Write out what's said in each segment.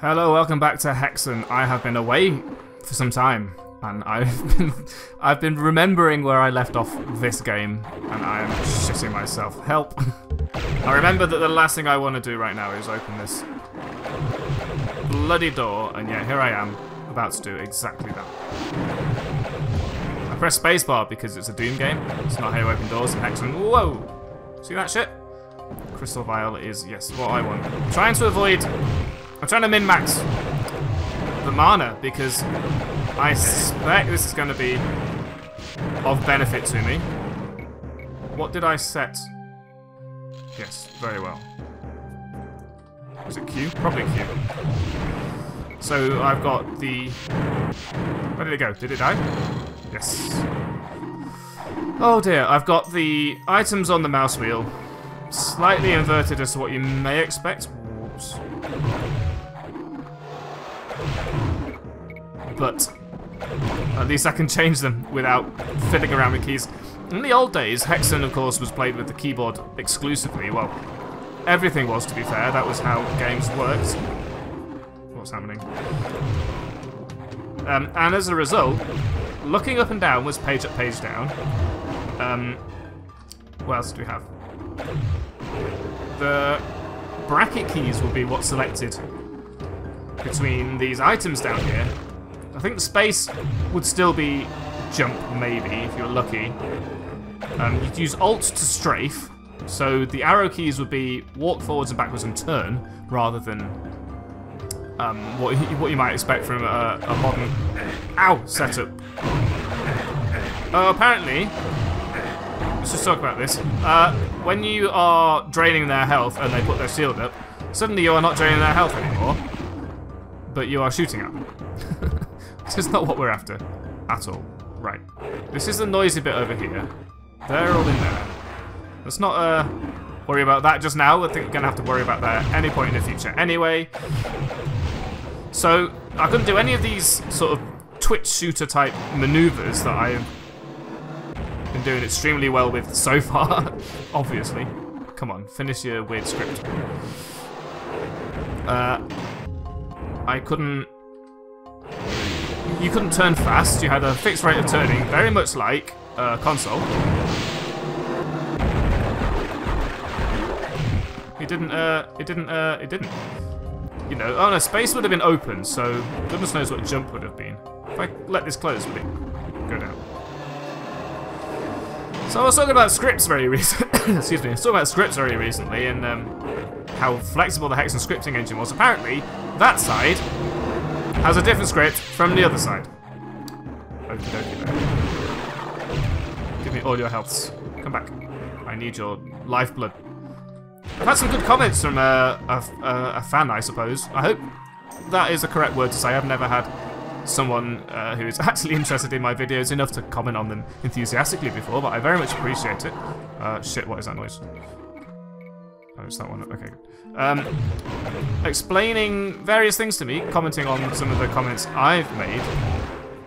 Hello, welcome back to Hexen. I have been away for some time, and I've been I've been remembering where I left off this game, and I am shitting myself. Help! I remember that the last thing I want to do right now is open this bloody door, and yet here I am, about to do exactly that. I press spacebar because it's a Doom game. It's not how you open doors in Hexen. Whoa! See that shit? Crystal Vial is, yes, what I want. Trying to avoid... I'm trying to min-max the mana because I suspect this is going to be of benefit to me. What did I set? Yes, very well. Was it Q? Probably Q. So I've got the... Where did it go? Did it die? Yes. Oh dear, I've got the items on the mouse wheel slightly inverted as to what you may expect. But at least I can change them without fiddling around with keys. In the old days, Hexen, of course, was played with the keyboard exclusively. Well, everything was, to be fair. That was how games worked. What's happening? Um, and as a result, looking up and down was page up, page down. Um, what else do we have? The bracket keys will be what's selected between these items down here. I think the space would still be jump, maybe, if you're lucky. Um, you'd use Alt to strafe, so the arrow keys would be walk forwards and backwards and turn, rather than um, what, what you might expect from a, a modern ow setup. Uh, apparently, let's just talk about this. Uh, when you are draining their health and they put their shield up, suddenly you are not draining their health anymore, but you are shooting at them. this is not what we're after, at all. Right. This is the noisy bit over here. They're all in there. Let's not uh, worry about that just now. I think we're going to have to worry about that at any point in the future anyway. So, I couldn't do any of these sort of twitch shooter type maneuvers that I've been doing extremely well with so far, obviously. Come on, finish your weird script. Uh, I couldn't... You couldn't turn fast, you had a fixed rate of turning, very much like uh, console. It didn't, uh, it didn't, uh, it didn't. You know, oh no, space would have been open, so goodness knows what jump would have been. If I let this close, would it go down? So I was talking about scripts very recently. Excuse me. I was talking about scripts very recently and um, how flexible the Hexen scripting engine was. Apparently, that side has a different script from the other side. Give me all your healths. Come back. I need your lifeblood. I've had some good comments from uh, a, a, a, fan, I suppose. I hope that is a correct word to say. I've never had someone uh, who is actually interested in my videos enough to comment on them enthusiastically before, but I very much appreciate it. Uh, shit, what is that noise? Oh, it's that one. Okay. Um, explaining various things to me, commenting on some of the comments I've made.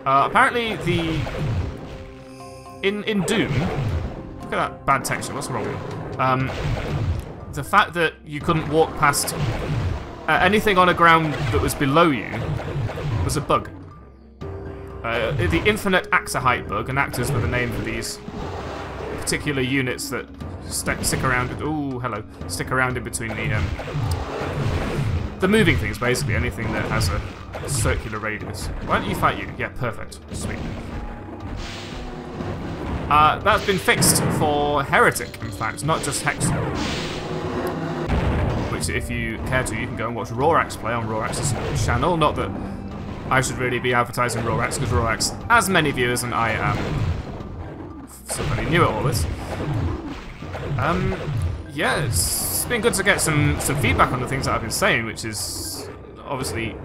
Uh, apparently, the in in Doom, look at that bad texture. What's wrong with it? Um, the fact that you couldn't walk past uh, anything on a ground that was below you was a bug. Uh, the infinite height bug, and actors were the name for these particular units that st stick around. Ooh, hello, stick around in between the um, the moving things, basically anything that has a circular radius. Why don't you fight you? Yeah, perfect, sweet. Uh, that's been fixed for Heretic, in fact, not just Hexen which if you care to, you can go and watch Rawrax play on Rawrax's channel. Not that I should really be advertising Rawrax, because Rawrax has many viewers and I am somebody new at all this. Um, yeah, it's been good to get some, some feedback on the things that I've been saying, which is obviously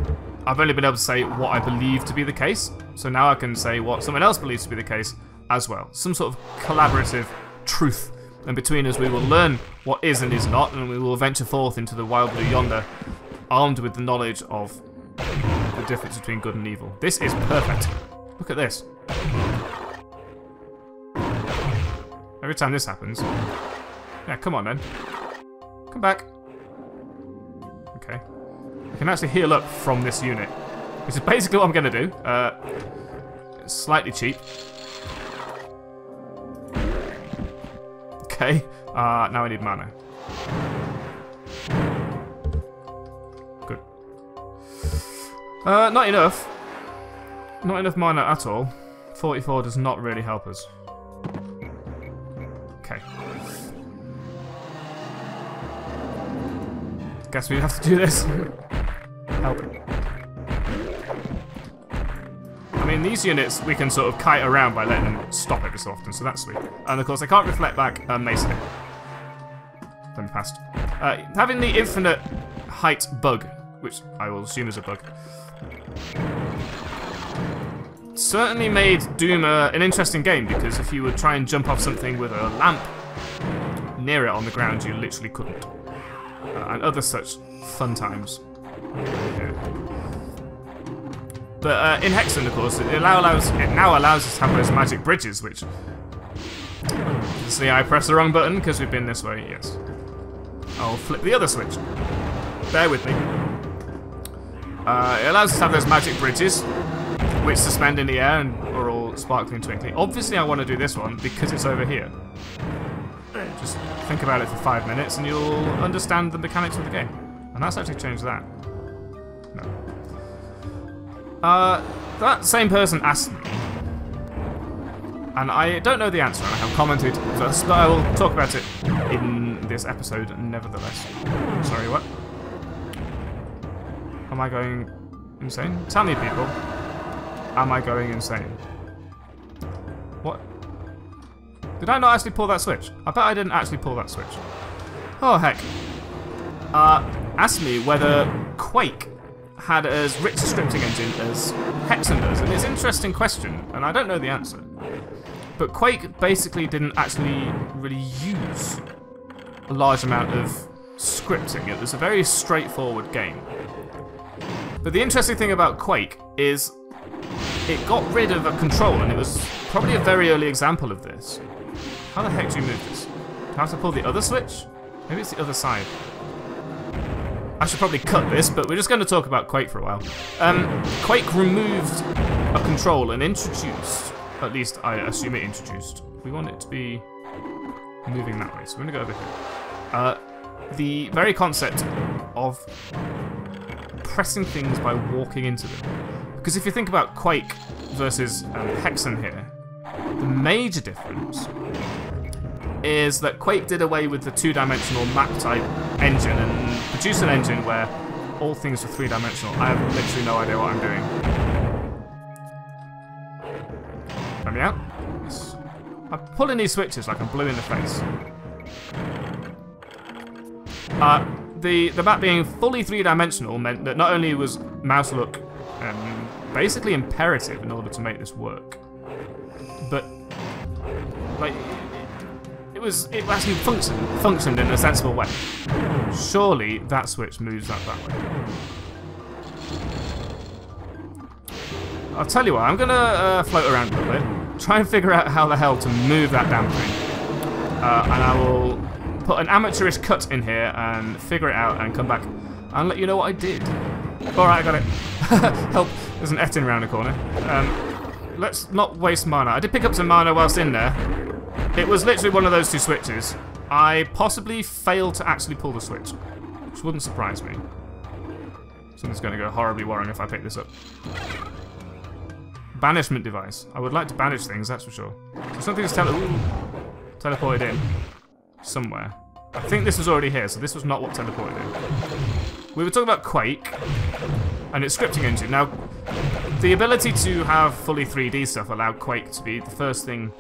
I've only been able to say what I believe to be the case, so now I can say what someone else believes to be the case as well. Some sort of collaborative truth and between us we will learn what is and is not, and we will venture forth into the wild blue yonder, armed with the knowledge of the difference between good and evil. This is perfect. Look at this. Every time this happens... Yeah, come on then. Come back. Okay. I can actually heal up from this unit. Which is basically what I'm going to do. Uh, slightly cheap. Okay, uh, now I need mana. Uh, not enough. Not enough mana at all. 44 does not really help us. Okay. Guess we have to do this. Help. I mean, these units we can sort of kite around by letting them stop every so often, so that's sweet. And of course, they can't reflect back uh, Mason. Then passed. Uh, having the infinite height bug, which I will assume is a bug, certainly made Doom uh, an interesting game because if you would try and jump off something with a lamp near it on the ground, you literally couldn't. Uh, and other such fun times. Yeah. But uh, in Hexen, of course, it, allows, it now allows us to have those magic bridges, which... See, I pressed the wrong button because we've been this way, yes. I'll flip the other switch. Bear with me. Uh, it allows us to have those magic bridges, which suspend in the air and are all sparkling twinkling. Obviously, I want to do this one because it's over here. Just think about it for five minutes and you'll understand the mechanics of the game. And that's actually changed that. No. Uh, that same person asked me, and I don't know the answer, and I have commented but I will talk about it in this episode nevertheless. Sorry, what? Am I going insane? Tell me, people. Am I going insane? What? Did I not actually pull that switch? I bet I didn't actually pull that switch. Oh, heck. Uh, asked me whether Quake had as rich a scripting engine as Hexen does, and it's an interesting question, and I don't know the answer. But Quake basically didn't actually really use a large amount of scripting. It was a very straightforward game. But the interesting thing about Quake is it got rid of a control, and it was probably a very early example of this. How the heck do you move this? Do I have to pull the other switch? Maybe it's the other side. I should probably cut this, but we're just going to talk about Quake for a while. Um, Quake removed a control and introduced, at least I assume it introduced, we want it to be moving that way, so we're going to go over here. Uh, the very concept of pressing things by walking into them. Because if you think about Quake versus um, Hexen here, the major difference is that Quake did away with the two-dimensional map-type engine and produced an engine where all things were three-dimensional. I have literally no idea what I'm doing. Let me out. Yes. I'm pulling these switches like I'm blue in the face. Uh, the, the map being fully three-dimensional meant that not only was mouse look um, basically imperative in order to make this work, but like it was it actually functioned functioned in a sensible way. Surely that switch moves that that way. I'll tell you what, I'm gonna uh, float around a little bit, try and figure out how the hell to move that damn thing, uh, and I will put an amateurish cut in here and figure it out and come back and let you know what I did. Alright, I got it. Help, there's an Ettin around the corner. Um, let's not waste mana. I did pick up some mana whilst in there. It was literally one of those two switches. I possibly failed to actually pull the switch, which wouldn't surprise me. Something's going to go horribly wrong if I pick this up. Banishment device. I would like to banish things, that's for sure. So something's tele ooh, teleported in. Somewhere. I think this was already here, so this was not what teleported in. We were talking about Quake and its scripting engine. Now, the ability to have fully 3D stuff allowed Quake to be the first thing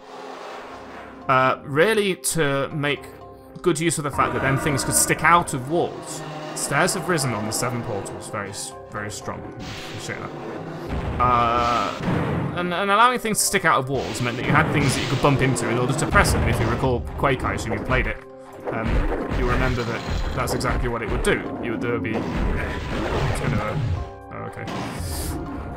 uh, really to make good use of the fact that then things could stick out of walls. Stairs have risen on the seven portals, very, very strong. Appreciate that. Uh, and, and, allowing things to stick out of walls meant that you had things that you could bump into in order to press them. If you recall Quake, I assume you played it. Um, you remember that that's exactly what it would do. You would, there would be... Gonna, oh, okay.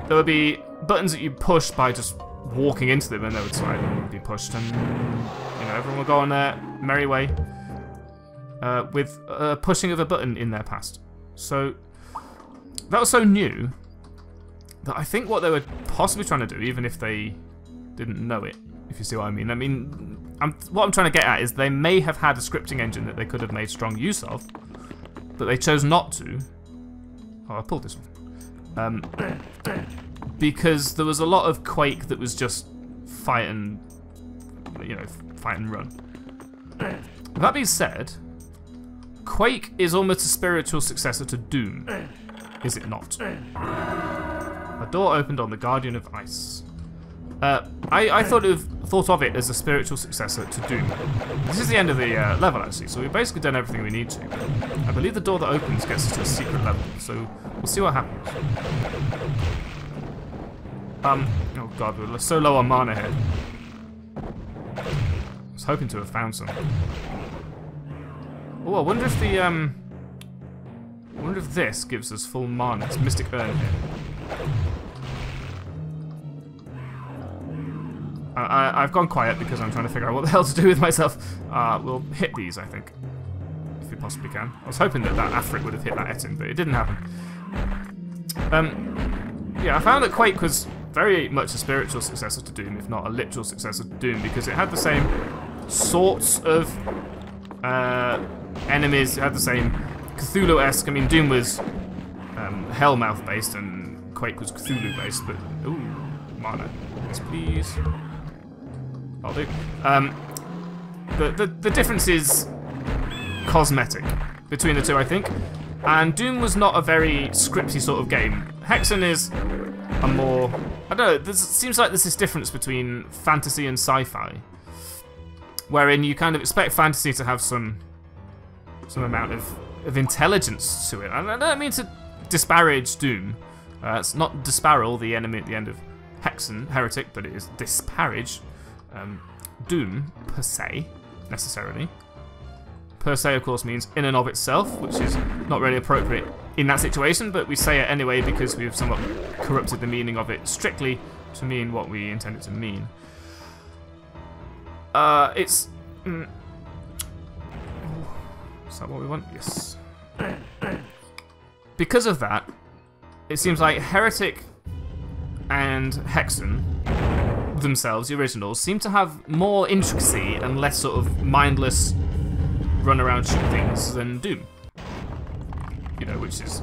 There would be buttons that you push by just walking into them and they would slide and be pushed and, you know, everyone will go on their merry way uh, with a pushing of a button in their past. So, that was so new that I think what they were possibly trying to do, even if they didn't know it, if you see what I mean. I mean, I'm, what I'm trying to get at is they may have had a scripting engine that they could have made strong use of, but they chose not to. Oh, I pulled this one. Um, because there was a lot of Quake that was just fight and, you know, fight and run. That being said, Quake is almost a spiritual successor to Doom, is it not? A door opened on the Guardian of Ice. Uh, I, I thought of thought of it as a spiritual successor to Doom. This is the end of the uh, level actually, so we've basically done everything we need to. I believe the door that opens gets us to a secret level, so we'll see what happens. Um, oh god, we're so low on mana here. I was hoping to have found some. Oh, I wonder if the, um... I wonder if this gives us full mana. It's Mystic Urn here. I, have gone quiet because I'm trying to figure out what the hell to do with myself. Uh, we'll hit these, I think. If we possibly can. I was hoping that that Afrit would have hit that Ettin, but it didn't happen. Um, yeah, I found that Quake was very much a spiritual successor to Doom, if not a literal successor to Doom, because it had the same sorts of uh, enemies, it had the same Cthulhu-esque. I mean, Doom was um, Hellmouth based and Quake was Cthulhu based, but ooh, mana, yes please. I'll do. Um, the, the, the difference is cosmetic between the two, I think. And Doom was not a very scripty sort of game. Hexen is a more... I don't know, it seems like there's this difference between fantasy and sci-fi. Wherein you kind of expect fantasy to have some some amount of, of intelligence to it. And I don't mean to disparage Doom. Uh, it's not disparage the enemy at the end of Hexen, Heretic, but it is disparage um, Doom, per se, necessarily. Per se, of course, means in and of itself, which is not really appropriate in that situation, but we say it anyway because we've somewhat corrupted the meaning of it strictly to mean what we intend it to mean. Uh, it's... Mm, is that what we want? Yes. Because of that, it seems like Heretic and Hexen themselves, the originals, seem to have more intricacy and less sort of mindless run around shoot things than Doom. You know, which is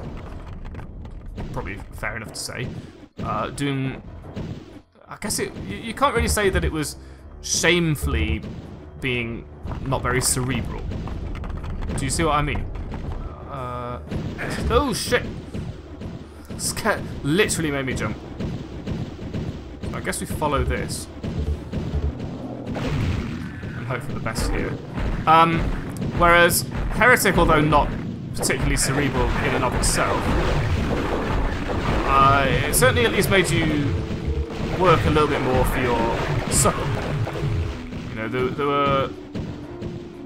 probably fair enough to say. Uh, Doom, I guess it, you, you can't really say that it was shamefully being not very cerebral. Do you see what I mean? Uh, oh shit! Scared, literally made me jump. I guess we follow this. And hope for the best here. Um, whereas Heretic, although not particularly cerebral in and of itself, uh, it certainly at least made you work a little bit more for your supper. You know, there, there were...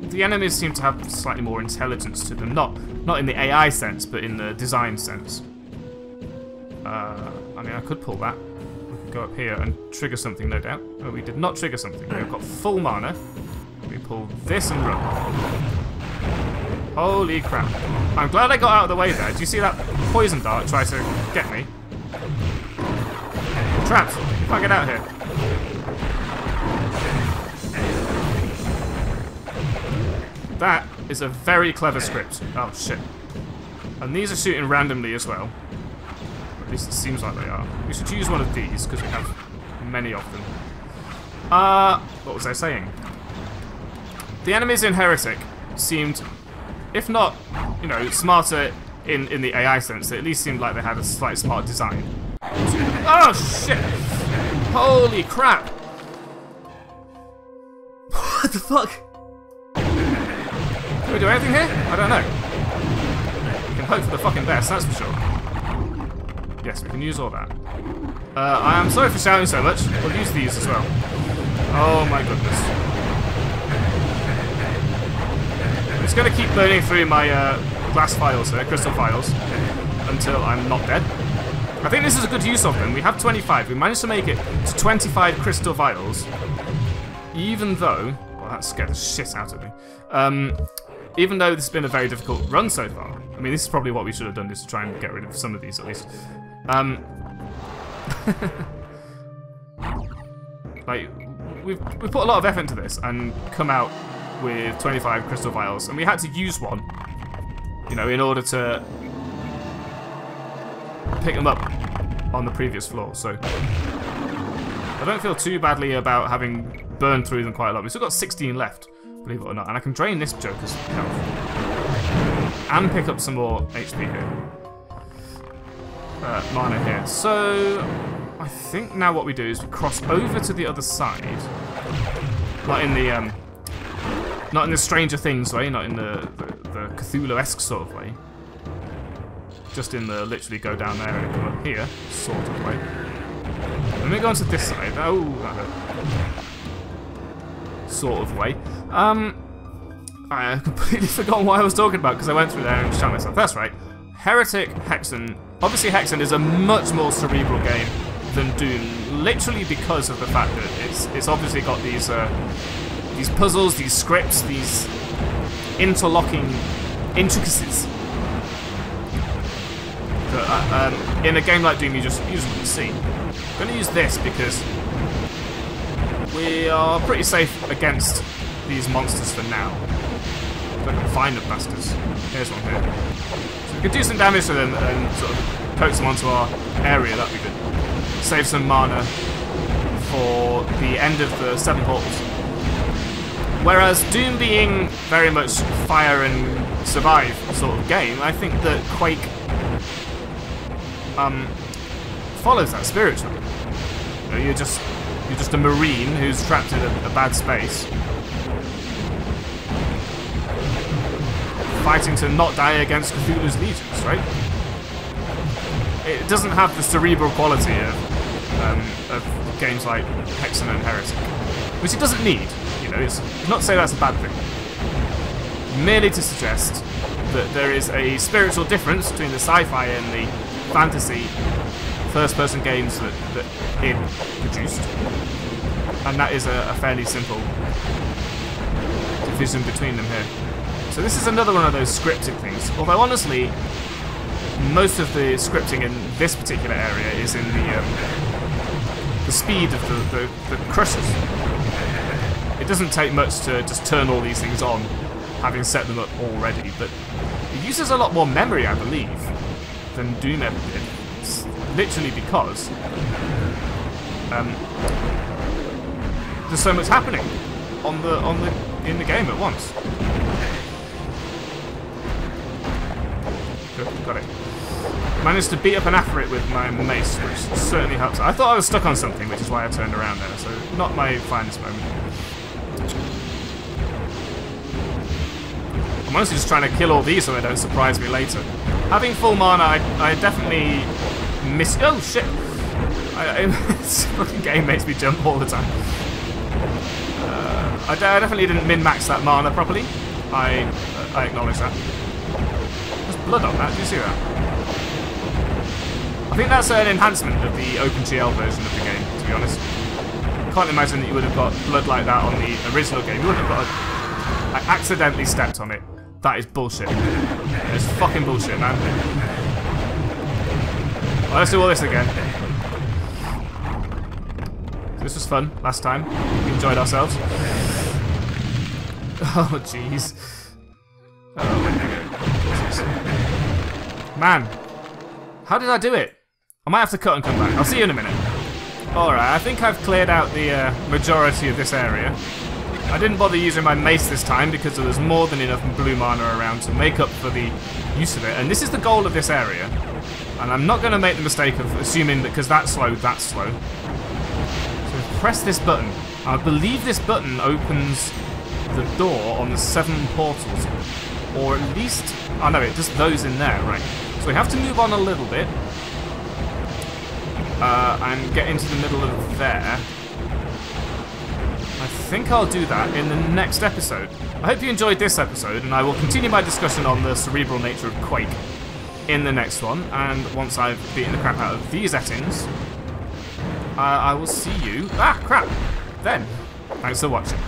The enemies seem to have slightly more intelligence to them. Not, not in the AI sense, but in the design sense. Uh, I mean, I could pull that go up here and trigger something, no doubt. Oh, we did not trigger something. We've got full mana. We pull this and run. Holy crap. I'm glad I got out of the way there. Do you see that poison dart try to get me? Traps! Can't get out here. That is a very clever script. Oh, shit. And these are shooting randomly as well least it seems like they are. We should use one of these, because we have many of them. Uh, what was I saying? The enemies in Heretic seemed, if not, you know, smarter in, in the AI sense, at least seemed like they had a slightly smart design. Oh, shit! Holy crap! What the fuck? Can we do anything here? I don't know. We can hope for the fucking best, that's for sure. Yes, we can use all that. Uh, I am sorry for shouting so much. We'll use these as well. Oh my goodness. Just going to keep burning through my uh, glass files here, crystal vials, until I'm not dead. I think this is a good use of them. We have 25. We managed to make it to 25 crystal vials, even though... Well, that scared the shit out of me. Um, even though this has been a very difficult run so far, I mean, this is probably what we should have done, just to try and get rid of some of these at least. Um, like, we've, we've put a lot of effort into this and come out with 25 crystal vials, and we had to use one, you know, in order to pick them up on the previous floor, so I don't feel too badly about having burned through them quite a lot. We've still got 16 left, believe it or not, and I can drain this Joker's health and pick up some more HP here. Uh, mana here. So, I think now what we do is we cross over to the other side. Not in the, um, not in the Stranger Things way, not in the, the, the Cthulhu-esque sort of way. Just in the literally go down there and come up here sort of way. Let me go onto this side. Oh, that hurt. Sort of way. Um, I completely forgot what I was talking about because I went through there and shot myself. That's right. Heretic, Hexen. Obviously, Hexen is a much more cerebral game than Doom, literally because of the fact that it's it's obviously got these uh, these puzzles, these scripts, these interlocking intricacies that uh, um, in a game like Doom you just you just wouldn't see. I'm going to use this because we are pretty safe against these monsters for now. If I can find the bastards. Here's one here. So we could do some damage to them and sort of poke them onto our area, that'd be good. Save some mana for the end of the seven portals. Whereas Doom being very much fire and survive sort of game, I think that Quake um, follows that spiritually. You know, you're just you're just a marine who's trapped in a, a bad space, fighting to not die against Cthulhu's legions, right? It doesn't have the cerebral quality of, um, of games like Hexen and Heretic, which it doesn't need. You know, it's not to say that's a bad thing. Merely to suggest that there is a spiritual difference between the sci-fi and the fantasy first-person games that, that produced. And that is a, a fairly simple division between them here. So this is another one of those scripted things. Although honestly, most of the scripting in this particular area is in the um, the speed of the, the, the crushers. It doesn't take much to just turn all these things on, having set them up already, but it uses a lot more memory, I believe, than Doom ever did. It's literally because um, there's so much happening on the on the in the game at once. Got it. Managed to beat up an Afrit with my mace, which certainly helps. I thought I was stuck on something, which is why I turned around there, so not my finest moment. I'm honestly just trying to kill all these so they don't surprise me later. Having full mana, I, I definitely miss... Oh, shit! I, I, this fucking game makes me jump all the time. Uh, I, I, definitely didn't min-max that mana properly. I, uh, I acknowledge that. There's blood on that, do you see that? I think that's an enhancement of the OpenGL version of the game, to be honest. Can't imagine that you would have got blood like that on the original game. You wouldn't have got a... I accidentally stepped on it. That is bullshit. It's fucking bullshit, man. Well, let's do all this again. This was fun last time. We enjoyed ourselves. Oh, jeez. Oh, man. How did I do it? I might have to cut and come back. I'll see you in a minute. Alright, I think I've cleared out the uh, majority of this area. I didn't bother using my mace this time because there was more than enough blue mana around to make up for the use of it. And this is the goal of this area. And I'm not going to make the mistake of assuming that because that's slow, that's slow. Press this button. I believe this button opens the door on the seven portals. Or at least... Oh know it just those in there, right. So we have to move on a little bit. Uh, and get into the middle of there. I think I'll do that in the next episode. I hope you enjoyed this episode, and I will continue my discussion on the cerebral nature of Quake in the next one. And once I've beaten the crap out of these Ettins, uh, I will see you... Ah, crap! Then. Thanks for watching.